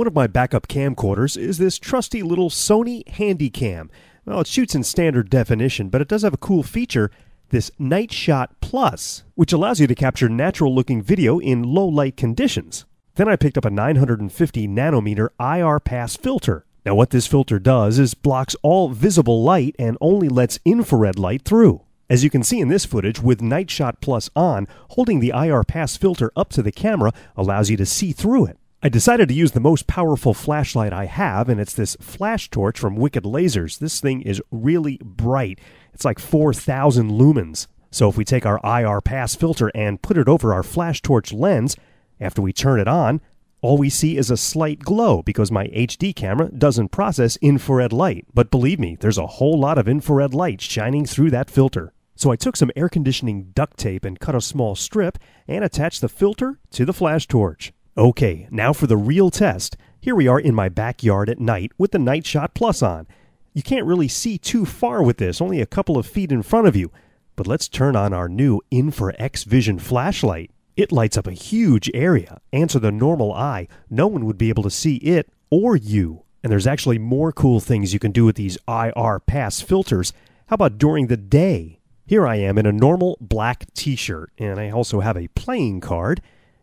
One of my backup camcorders is this trusty little Sony Handycam. Well, it shoots in standard definition, but it does have a cool feature, this Night Shot Plus, which allows you to capture natural looking video in low light conditions. Then I picked up a 950 nanometer IR pass filter. Now, what this filter does is blocks all visible light and only lets infrared light through. As you can see in this footage, with Night Shot Plus on, holding the IR pass filter up to the camera allows you to see through it. I decided to use the most powerful flashlight I have, and it's this flash torch from Wicked Lasers. This thing is really bright. It's like 4,000 lumens. So if we take our IR pass filter and put it over our flash torch lens, after we turn it on, all we see is a slight glow because my HD camera doesn't process infrared light. But believe me, there's a whole lot of infrared light shining through that filter. So I took some air conditioning duct tape and cut a small strip and attached the filter to the flash torch. Okay, now for the real test. Here we are in my backyard at night with the Night Shot Plus on. You can't really see too far with this, only a couple of feet in front of you. But let's turn on our new Infra X Vision flashlight. It lights up a huge area, and to the normal eye, no one would be able to see it or you. And there's actually more cool things you can do with these IR pass filters. How about during the day? Here I am in a normal black t shirt, and I also have a playing card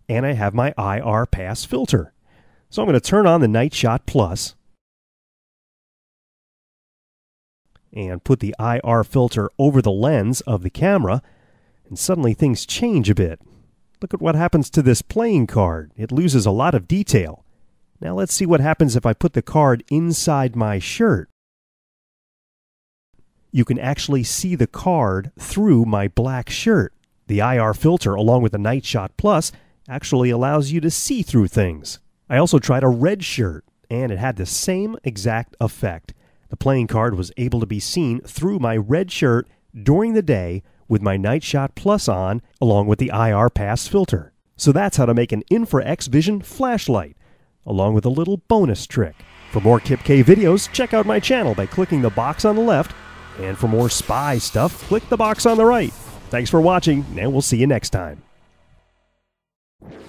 and I have my IR pass filter. So I'm going to turn on the Night Shot Plus and put the IR filter over the lens of the camera, and suddenly things change a bit. Look at what happens to this playing card. It loses a lot of detail. Now let's see what happens if I put the card inside my shirt. You can actually see the card through my black shirt. The IR filter, along with the Night Shot Plus, actually allows you to see through things. I also tried a red shirt, and it had the same exact effect. The playing card was able to be seen through my red shirt during the day with my Night Shot Plus on, along with the IR Pass filter. So that's how to make an Infra X Vision flashlight, along with a little bonus trick. For more Kipkay videos, check out my channel by clicking the box on the left, and for more spy stuff, click the box on the right. Thanks for watching, and we'll see you next time you